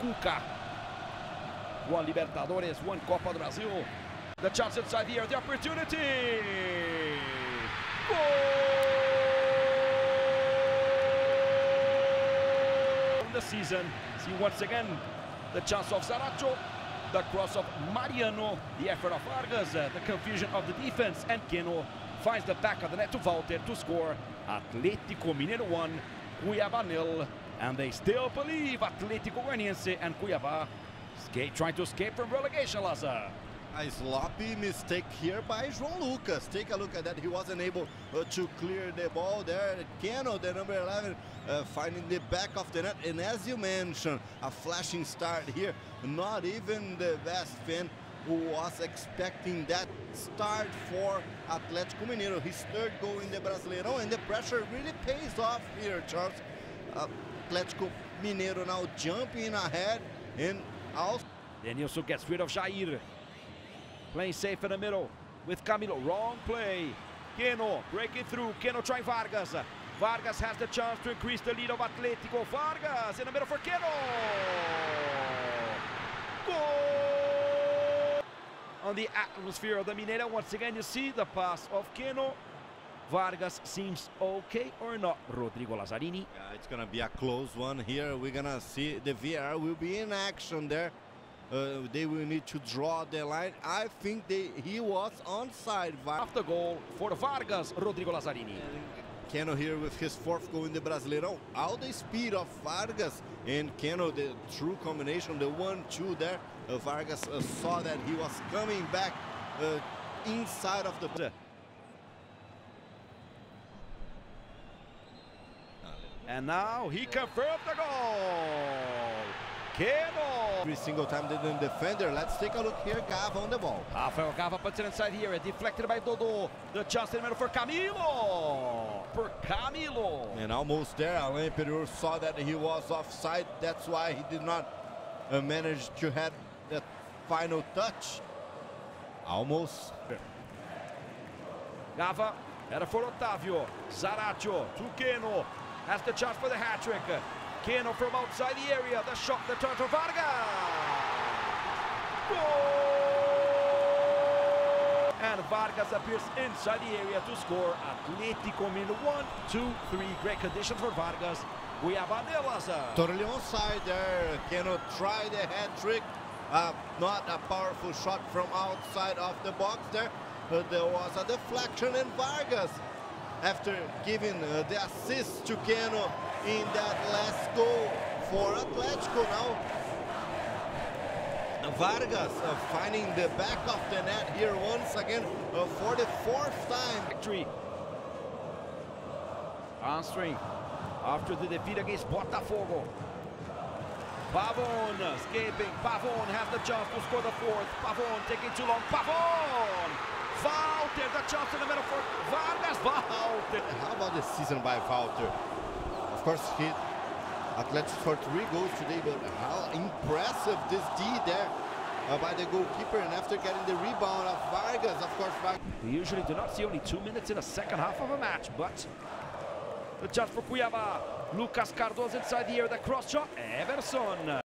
Cuca. One Libertadores, one Copa do Brasil. The chance inside the the opportunity. Goal! The season. See once again the chance of Zaracho, the cross of Mariano, the effort of Vargas, uh, the confusion of the defense, and Keno finds the back of the net to Walter to score. Atlético Mineiro 1, Cuiabá nil, and they still believe Atlético Goianiense and Cuiabá escape, trying to escape from relegation, Laza. A sloppy mistake here by João Lucas. Take a look at that. He wasn't able uh, to clear the ball there. Keno, the number 11, uh, finding the back of the net. And as you mentioned, a flashing start here. Not even the best fan who was expecting that start for Atlético Mineiro. His third goal in the Brasileirão, and the pressure really pays off here, Charles. Atlético Mineiro now jumping ahead and also. Denilson gets rid of Jair. Playing safe in the middle with Camilo. Wrong play. Keno breaking through. Keno trying Vargas. Vargas has the chance to increase the lead of Atlético. Vargas in the middle for Keno. Goal! On the atmosphere of the Mineirão, once again, you see the pass of Keno. Vargas seems okay or not, Rodrigo Lazzarini. Yeah, it's gonna be a close one here. We're gonna see the VR will be in action there. Uh, they will need to draw the line. I think they, he was onside. The goal for Vargas, Rodrigo Lazzarini. Keno here with his fourth goal in the Brasileirão. All the speed of Vargas and Keno, the true combination, the one-two there. Uh, Vargas uh, saw that he was coming back uh, inside of the... And now he confirmed the goal. Keno. Every single time they didn't defender. Let's take a look here. Gava on the ball. Rafael Gava puts it inside here. Deflected by Dodô. The chance in the middle for Camilo. For Camilo. And almost there, Alan Empereur saw that he was offside. That's why he did not uh, manage to have that final touch. Almost. Gava era for Otávio. Zaracho to Keno. Has the chance for the hat trick. Keno from outside the area. The shot, the turn to Vargas. Goal! And Vargas appears inside the area to score. Atlético Mineiro 1, 2, 3. Great conditions for Vargas. We have Laza. Totally onside there. Keno tried a hat trick. Uh, not a powerful shot from outside of the box there. But there was a deflection in Vargas after giving uh, the assist to Keno in that last goal for Atletico now. Vargas uh, finding the back of the net here once again uh, for the fourth time. Victory. Answering after the defeat against Botafogo. Pavon escaping. Pavon has the chance to score the fourth. Pavon taking too long. Pavon! Walter, the chance in the middle for Vargas. Walter. How about the season by Walter? Of course, he Atletico for three goals today, but how impressive this D there uh, by the goalkeeper. And after getting the rebound of Vargas, of course, Vargas. We usually do not see only two minutes in the second half of a match, but the chance for Cuiabá. Lucas Cardoso inside the air, the cross shot. Everson.